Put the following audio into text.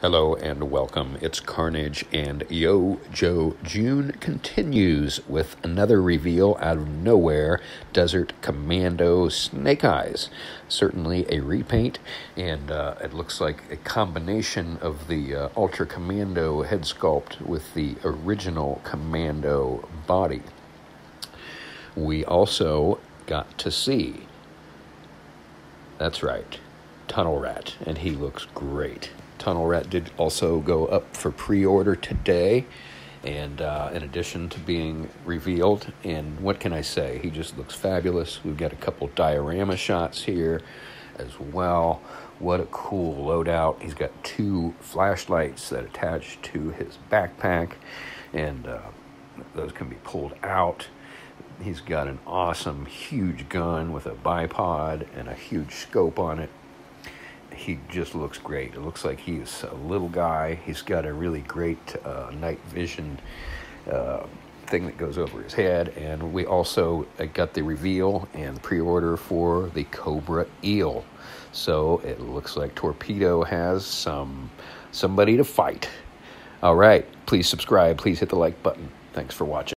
Hello and welcome. It's Carnage and Yo Joe June continues with another reveal out of nowhere Desert Commando Snake Eyes. Certainly a repaint, and uh, it looks like a combination of the uh, Ultra Commando head sculpt with the original Commando body. We also got to see, that's right, Tunnel Rat, and he looks great. Tunnel Rat did also go up for pre order today, and uh, in addition to being revealed. And what can I say? He just looks fabulous. We've got a couple diorama shots here as well. What a cool loadout. He's got two flashlights that attach to his backpack, and uh, those can be pulled out. He's got an awesome, huge gun with a bipod and a huge scope on it he just looks great. It looks like he's a little guy. He's got a really great uh, night vision uh, thing that goes over his head. And we also uh, got the reveal and pre order for the Cobra Eel. So it looks like Torpedo has some somebody to fight. All right, please subscribe. Please hit the like button. Thanks for watching.